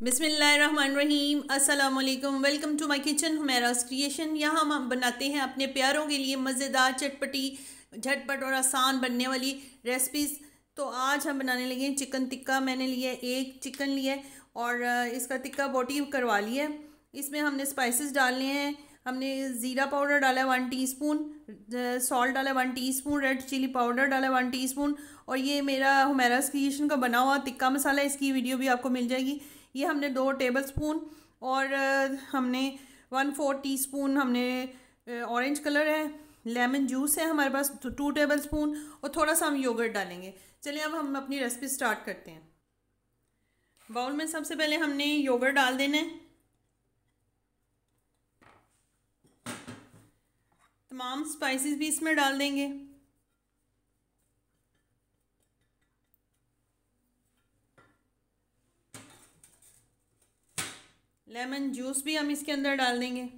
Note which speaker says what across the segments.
Speaker 1: बिसमीम अस्सलाम welcome to my kitchen Humera's creation. यहाँ हम बनाते हैं अपने प्यारों के लिए मज़ेदार चटपटी, झटपट और आसान बनने वाली रेसिपीज़ तो आज हम बनाने लगे हैं चिकन टिक्का। मैंने लिया एक चिकन लिया और इसका टिक्का बोटी करवा लिया है। इसमें हमने स्पाइसेस डालने हैं। हमने ज़ीरा पाउडर डाला है वन टीस्पून सॉल्ट डाला one teaspoon red chilli powder डाला वन टीस्पून और ये मेरा हुमेरास क्रिएशन का बना हुआ टिक्का मसाला इसकी वीडियो भी आपको मिल जाएगी। ये हमने दो टेबल स्पून और हमने वन फोर टी स्पून हमने ऑरेंज कलर है लेमन जूस है हमारे पास टू टेबल स्पून और थोड़ा सा हम योगर्ट डालेंगे। चलिए अब हम अपनी रेसिपी स्टार्ट करते हैं। बाउल में सबसे पहले हमने योगर्ट डाल देना है। तमाम स्पाइसेस भी इसमें डाल देंगे। लेमन जूस भी हम इसके अंदर डाल देंगे।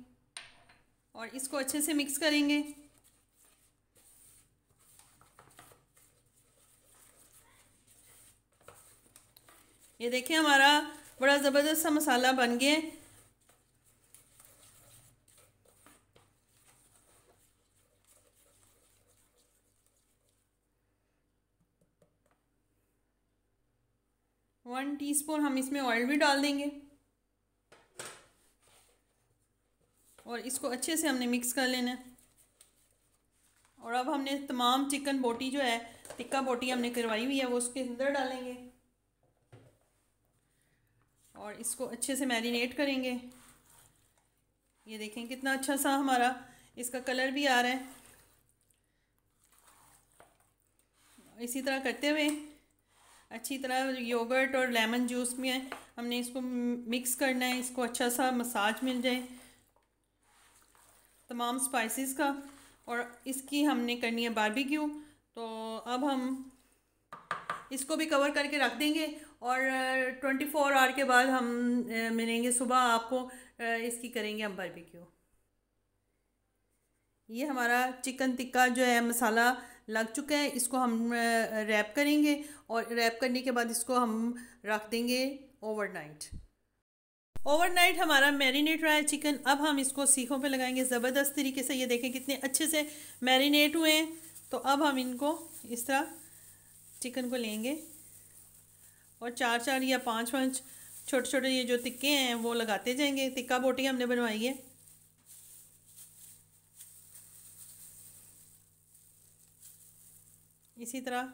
Speaker 1: और इसको अच्छे से मिक्स करेंगे। ये देखें हमारा बड़ा ज़बरदस्त सा मसाला बन गया। वन टीस्पून हम इसमें ऑयल भी डाल देंगे। और इसको अच्छे से हमने मिक्स कर लेना है। और अब हमने तमाम चिकन बोटी जो है, टिक्का बोटी हमने करवाई हुई है, वो उसके अंदर डालेंगे। और इसको अच्छे से मैरिनेट करेंगे। ये देखें कितना अच्छा सा हमारा इसका कलर भी आ रहा है। इसी तरह करते हुए अच्छी तरह योगर्ट और लेमन जूस में हमने इसको मिक्स करना है, इसको अच्छा सा मसाज मिल जाए। तमाम स्पाइसेस का और इसकी हमने करनी है बारबेक्यू तो अब हम इसको भी कवर करके रख देंगे और ट्वेंटी फोर आवर के बाद हम मिलेंगे सुबह आपको इसकी करेंगे हम बारबेक्यू ये हमारा चिकन टिक्का जो है, मसाला लग चुका है, इसको हम रैप करेंगे और रैप करने के बाद इसको हम रख देंगे ओवरनाइट ओवरनाइट हमारा मैरिनेट रहा है चिकन अब हम इसको सीखों पे लगाएँगे। ज़बरदस्त तरीके से ये देखें कितने अच्छे से मैरिनेट हुए हैं। तो अब हम इनको इस तरह चिकन को लेंगे और चार चार या पाँच पाँच छोटे छोटे ये जो तिक्के हैं, वो लगाते जाएँगे। तिक्का बोटी हमने बनवाई है। इसी तरह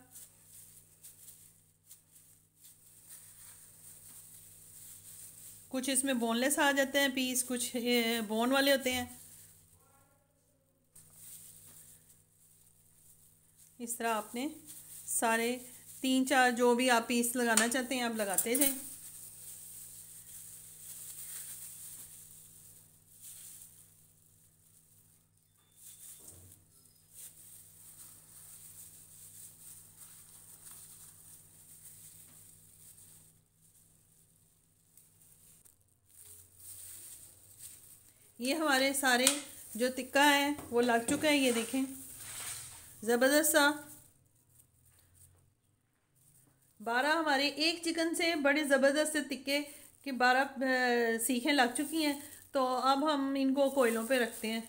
Speaker 1: कुछ इसमें बोनलेस आ जाते हैं पीस कुछ बोन वाले होते हैं। इस तरह आपने सारे तीन चार जो भी आप पीस लगाना चाहते हैं, आप लगाते जाएँ। ये हमारे सारे जो टिक्का है, वो लग चुका है, ये देखें। ज़बरदस्त सा। बारह हमारे एक चिकन से बड़े ज़बरदस्त से टिक्के की बारह सीखें लग चुकी हैं तो अब हम इनको कोयलों पे रखते हैं।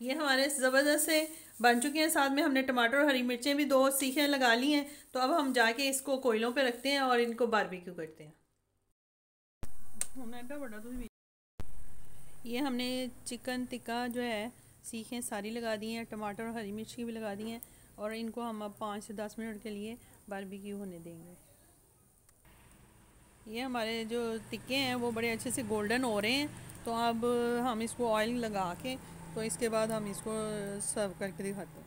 Speaker 1: ये हमारे ज़बरदस्त से बन चुके हैं। साथ में हमने टमाटर और हरी मिर्चें भी दो सीखें लगा ली हैं तो अब हम जाके इसको कोयलों पे रखते हैं और इनको बारबेक्यू करते हैं। ये हमने चिकन टिक्का जो है, सीखें, सारी लगा दी हैं, टमाटर और हरी मिर्च की भी लगा दी हैं और इनको हम अब पाँच से दस मिनट के लिए बारबेक्यू होने देंगे। ये हमारे जो टिक्के हैं, वो बड़े अच्छे से गोल्डन हो रहे हैं तो अब हम इसको ऑयल लगा के तो इसके बाद हम इसको सर्व करके दिखाते हैं।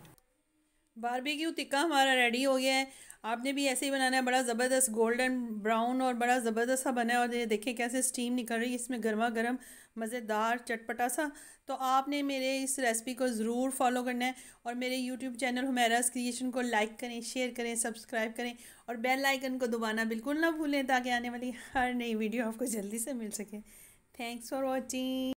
Speaker 1: बारबेक्यू टिक्का हमारा रेडी हो गया है। आपने भी ऐसे ही बनाना है, बड़ा ज़बरदस्त गोल्डन ब्राउन और बड़ा ज़बरदस्त सा बना है और ये देखें कैसे स्टीम निकल रही है। इसमें गर्मा गर्म मज़ेदार, चटपटा सा। तो आपने मेरे इस रेसिपी को ज़रूर फॉलो करना है और मेरे यूट्यूब चैनल हुमेरास क्रिएशन को लाइक करें शेयर करें सब्सक्राइब करें और बेल आइकन को दबाना बिल्कुल ना भूलें ताकि आने वाली हर नई वीडियो आपको जल्दी से मिल सके। Thanks for watching